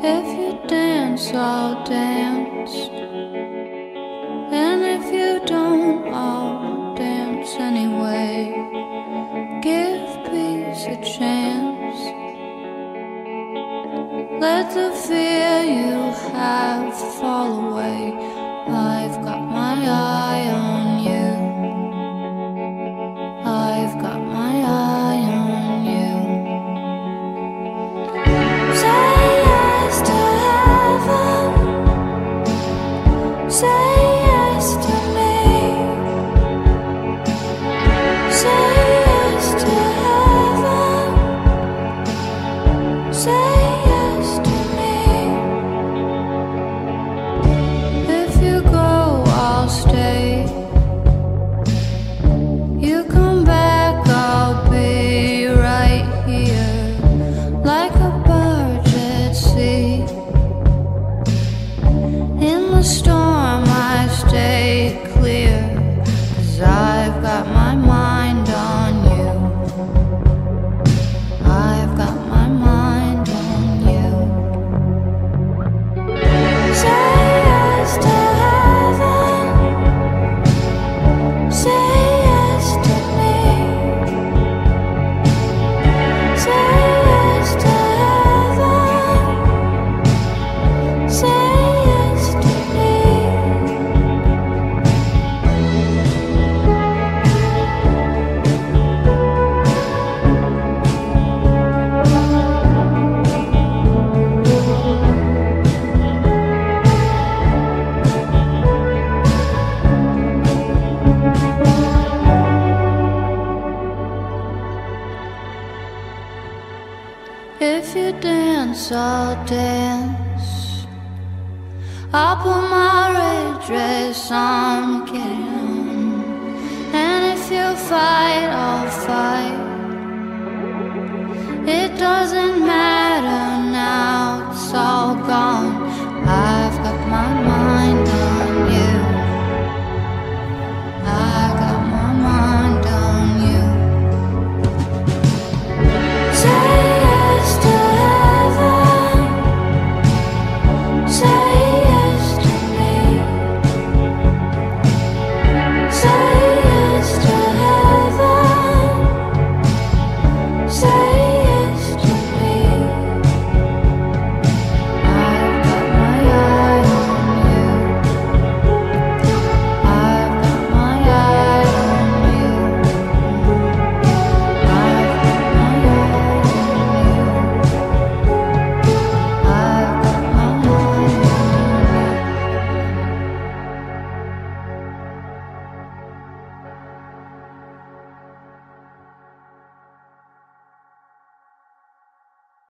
If you dance, I'll dance. And if you don't, I'll dance anyway. Give peace a chance. Let the fear you have fall away. 谁 If you dance, I'll dance. I'll put my red dress on again.